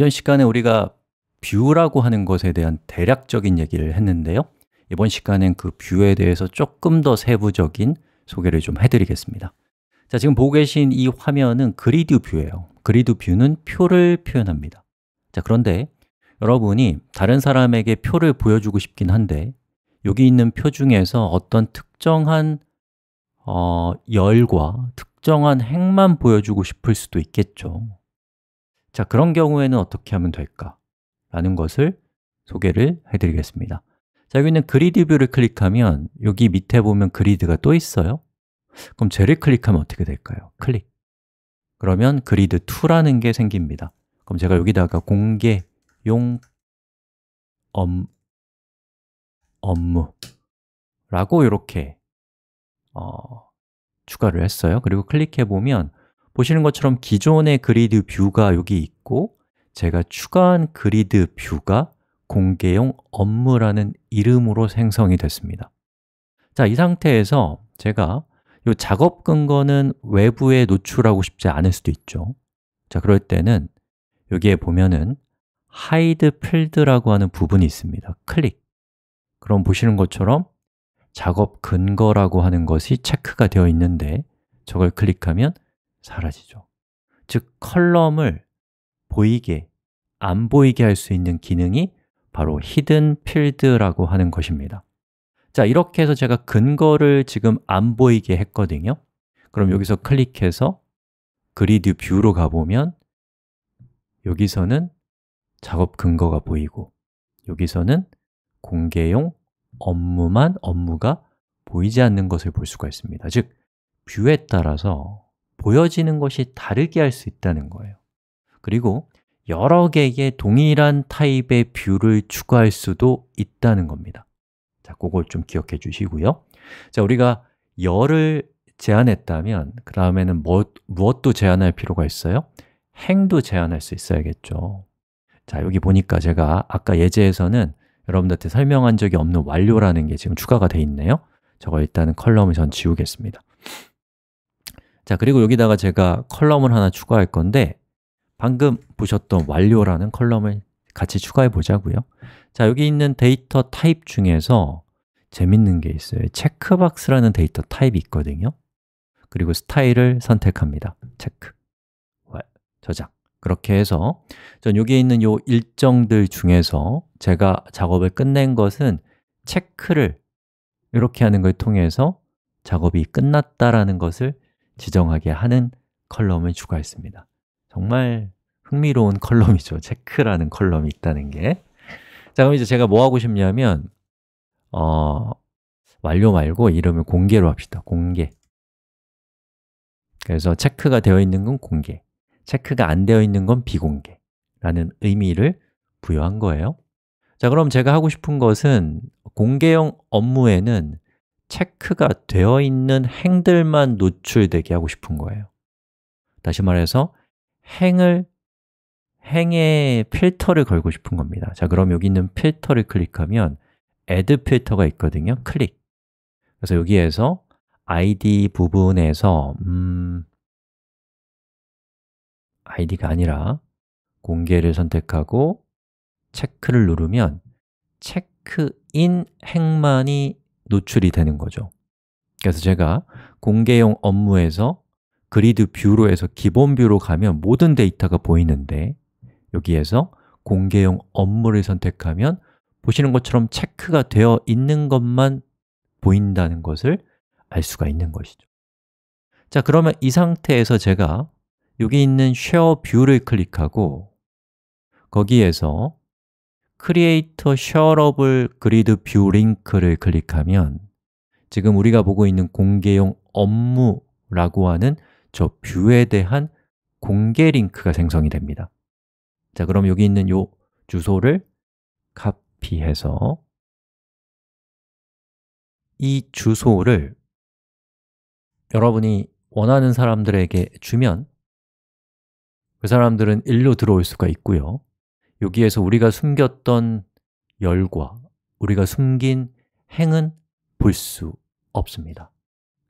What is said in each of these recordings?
이전 시간에 우리가 view라고 하는 것에 대한 대략적인 얘기를 했는데요. 이번 시간엔 그 view에 대해서 조금 더 세부적인 소개를 좀 해드리겠습니다. 자, 지금 보고 계신 이 화면은 grid view예요. grid view는 표를 표현합니다. 자, 그런데 여러분이 다른 사람에게 표를 보여주고 싶긴 한데 여기 있는 표 중에서 어떤 특정한 어, 열과 특정한 행만 보여주고 싶을 수도 있겠죠 자, 그런 경우에는 어떻게 하면 될까? 라는 것을 소개를 해드리겠습니다. 자, 여기 있는 grid view를 클릭하면 여기 밑에 보면 grid가 또 있어요. 그럼 쟤를 클릭하면 어떻게 될까요? 클릭. 그러면 grid 2라는 게 생깁니다. 그럼 제가 여기다가 공개용 업, 업무라고 이렇게 어, 추가를 했어요. 그리고 클릭해 보면 보시는 것처럼 기존의 그리드 뷰가 여기 있고 제가 추가한 그리드 뷰가 공개용 업무라는 이름으로 생성이 됐습니다. 자, 이 상태에서 제가 이 작업 근거는 외부에 노출하고 싶지 않을 수도 있죠. 자, 그럴 때는 여기에 보면은 hide field라고 하는 부분이 있습니다. 클릭. 그럼 보시는 것처럼 작업 근거라고 하는 것이 체크가 되어 있는데 저걸 클릭하면 사라지죠. 즉, 컬럼을 보이게, 안 보이게 할 수 있는 기능이 바로 hidden field라고 하는 것입니다. 자, 이렇게 해서 제가 근거를 지금 안 보이게 했거든요. 그럼 여기서 클릭해서 그리드 뷰로 가보면 여기서는 작업 근거가 보이고 여기서는 공개용 업무만 업무가 보이지 않는 것을 볼 수가 있습니다. 즉, view에 따라서 보여지는 것이 다르게 할 수 있다는 거예요. 그리고 여러 개의 동일한 타입의 view를 추가할 수도 있다는 겁니다. 자, 그걸 좀 기억해 주시고요. 자, 우리가 열을 제한했다면 그 다음에는 뭐, 무엇도 제한할 필요가 있어요? 행도 제한할 수 있어야겠죠. 자, 여기 보니까 제가 아까 예제에서는 여러분들한테 설명한 적이 없는 완료라는 게 지금 추가가 돼 있네요. 저거 일단은 column을 전 지우겠습니다 자, 그리고 여기다가 제가 column을 하나 추가할 건데 방금 보셨던 완료라는 column을 같이 추가해 보자고요. 자, 여기 있는 데이터 타입 중에서 재밌는 게 있어요. checkbox라는 데이터 타입이 있거든요. 그리고 스타일을 선택합니다. 체크, 저장. 그렇게 해서 전 여기에 있는 요 일정들 중에서 제가 작업을 끝낸 것은 체크를 이렇게 하는 걸 통해서 작업이 끝났다라는 것을 지정하게 하는 column을 추가했습니다. 정말 흥미로운 column이죠. 체크라는 컬럼이 있다는 게. 자, 그럼 이제 제가 뭐 하고 싶냐면 어, 완료 말고 이름을 공개로 합시다. 공개. 그래서 체크가 되어 있는 건 공개. 체크가 안 되어 있는 건 비공개. 라는 의미를 부여한 거예요. 자, 그럼 제가 하고 싶은 것은 공개형 업무에는 체크가 되어 있는 행들만 노출되게 하고 싶은 거예요. 다시 말해서 행을 행에 필터를 걸고 싶은 겁니다. 자, 그럼 여기 있는 필터를 클릭하면 add 필터가 있거든요. 클릭. 그래서 여기에서 id 부분에서 음, id가 아니라 공개를 선택하고 체크를 누르면 체크된 행만이 노출이 되는 거죠. 그래서 제가 공개용 업무에서 grid view로 해서 기본 view로 가면 모든 데이터가 보이는데 여기에서 공개용 업무를 선택하면 보시는 것처럼 체크가 되어 있는 것만 보인다는 것을 알 수가 있는 것이죠. 자, 그러면 이 상태에서 제가 여기 있는 Share View를 클릭하고 거기에서 Create Shareable Grid View Link를 클릭하면 지금 우리가 보고 있는 공개용 업무라고 하는 저 뷰에 대한 공개 링크가 생성이 됩니다. 자, 그럼 여기 있는 이 주소를 카피해서 이 주소를 여러분이 원하는 사람들에게 주면 그 사람들은 일로 들어올 수가 있고요 여기에서 우리가 숨겼던 열과 우리가 숨긴 행은 볼 수 없습니다.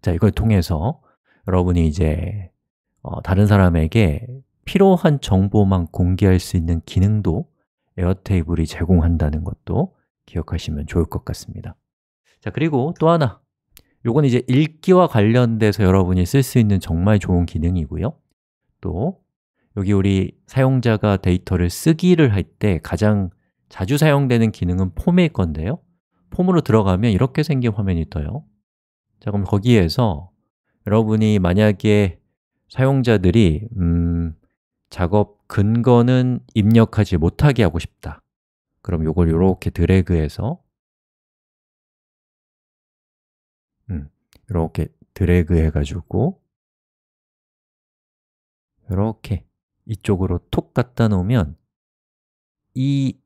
자, 이걸 통해서 여러분이 이제 어, 다른 사람에게 필요한 정보만 공개할 수 있는 기능도 에어테이블이 제공한다는 것도 기억하시면 좋을 것 같습니다. 자, 그리고 또 하나. 요건 이제 읽기와 관련돼서 여러분이 쓸 수 있는 정말 좋은 기능이고요. 또 여기 우리 사용자가 데이터를 쓰기를 할 때 가장 자주 사용되는 기능은 폼일 건데요. 폼으로 들어가면 이렇게 생긴 화면이 떠요. 자, 그럼 거기에서 여러분이 만약에 사용자들이 음, 작업 근거는 입력하지 못하게 하고 싶다. 그럼 이걸 이렇게 드래그해서 음, 이렇게 드래그 해가지고 이렇게 이쪽으로 톡 갖다 놓으면 이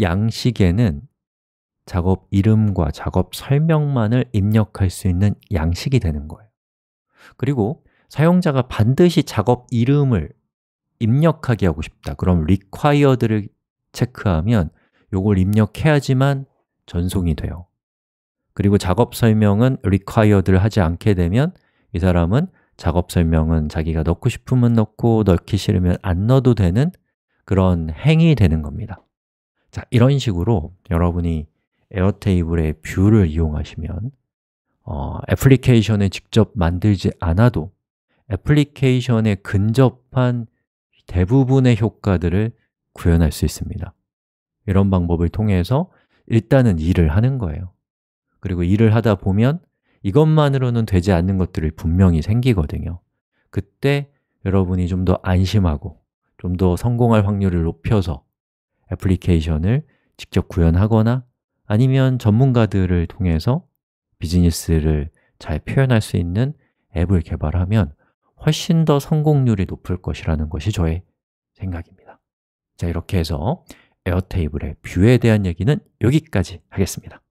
양식에는 작업 이름과 작업 설명만을 입력할 수 있는 양식이 되는 거예요. 그리고 사용자가 반드시 작업 이름을 입력하게 하고 싶다. 그럼 required를 체크하면 이걸 입력해야지만 전송이 돼요. 그리고 작업 설명은 required를 하지 않게 되면 이 사람은 작업 설명은 자기가 넣고 싶으면 넣고 넣기 싫으면 안 넣어도 되는 그런 행이 되는 겁니다. 자, 이런 식으로 여러분이 Airtable의 view를 이용하시면 어, 애플리케이션을 직접 만들지 않아도 애플리케이션에 근접한 대부분의 효과들을 구현할 수 있습니다. 이런 방법을 통해서 일단은 일을 하는 거예요. 그리고 일을 하다 보면 이것만으로는 되지 않는 것들이 분명히 생기거든요. 그때 여러분이 좀 더 안심하고 좀 더 성공할 확률을 높여서 애플리케이션을 직접 구현하거나 아니면 전문가들을 통해서 비즈니스를 잘 표현할 수 있는 앱을 개발하면 훨씬 더 성공률이 높을 것이라는 것이 저의 생각입니다. 자, 이렇게 해서 에어테이블의 뷰에 대한 얘기는 여기까지 하겠습니다